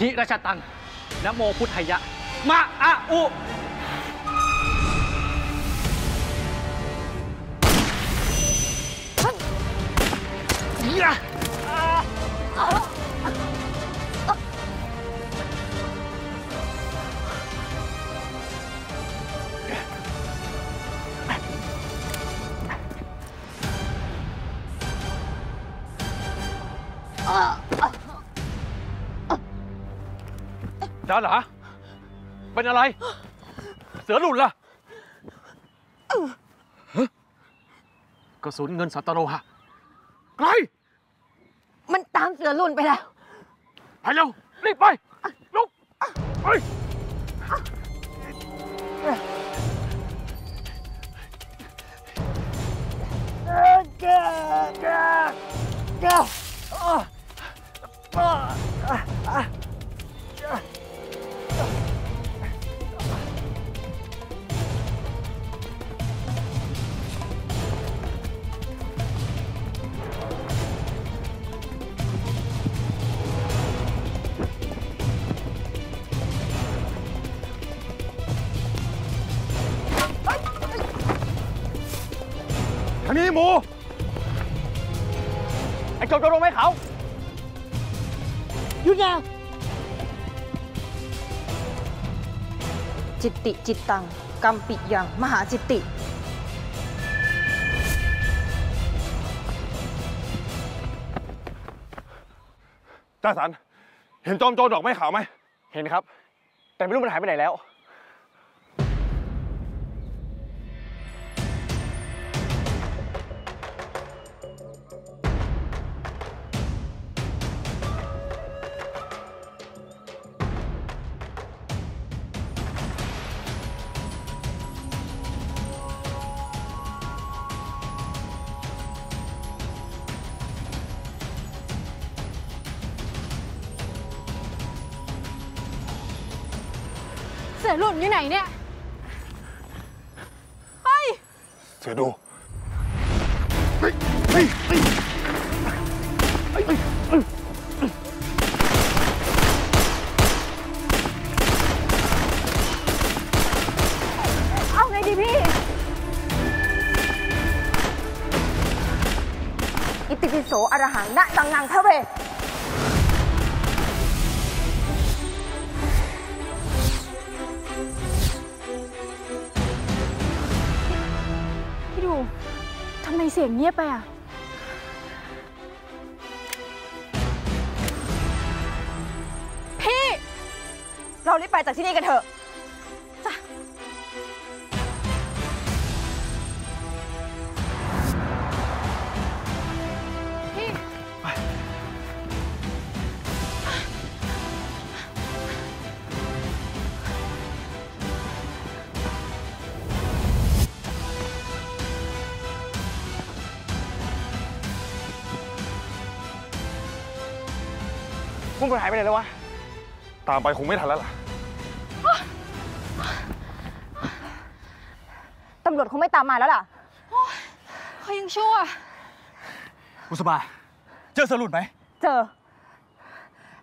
ทธิราชตังนโมพุทธยะ มะอะอุยะ จ้าเหรอเป็นอะไร เสือหลุดล่ะฮะกระสุนเงินสัตโรหะไกลมันตามเสือรุ่นไปแล้ว ไปเร็วรีบไปลุกไป หมู ไอ้โจรโจรลงไหมเขา หยุดยาวจิตติจิตตังกัมปิยัง มหาจิตติ จ้าสัน เห็นจอมโจรดอกไม้ขาวไหม เห็นครับ แต่ไม่รู้มันหายไปไหนแล้ว สือรุ่นอยู่ไหนเนี่ย เฮ้ย เสือดูเอาไงดีพี่อิติปิโสอรหังนะตังนังทะเว สียงเงียบไปอะ พี่ เรารีบไปจากที่นี่กันเถอะจ้ะ พวกมันหายไปไหนแล้ววะ ตามไปคงไม่ทันแล้วล่ะ ตำรวจคงไม่ตามมาแล้วล่ะเขายังชั่ว อุสบา เจอเสือหลุดไหม เจอ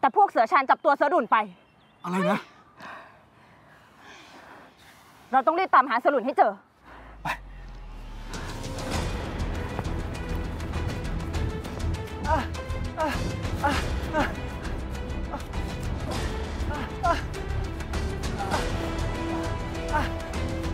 แต่พวกเสือชานจับตัวเสือดุ่นไป อะไรนะ เราต้องรีบตามหาเสือดุ่นให้เจอ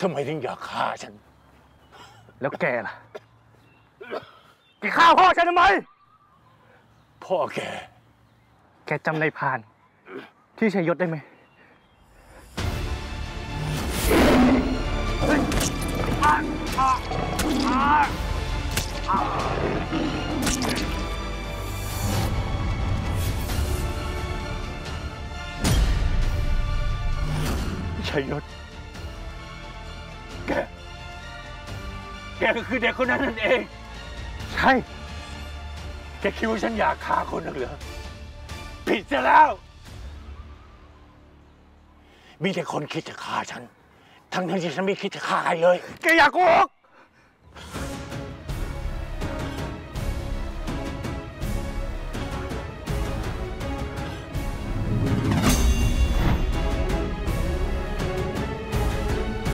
ทำไมถึงอยากฆ่าฉัน แล้วแกล่ะ แกฆ่าพ่อฉันทำไม พ่อแก แกจำในพาน ที่ชัยยศได้ไหมชัยยศ แกก็คือเด็กคนนั้นนั่นเอง ใช่ แกคิดว่าฉันอยากฆ่าคนนักเหรอผิดซะแล้ว มีแต่คนคิดจะฆ่าฉัน ทั้งทั้งๆที่ฉันไม่คิดจะฆ่าใครเลย แกอยากโกหก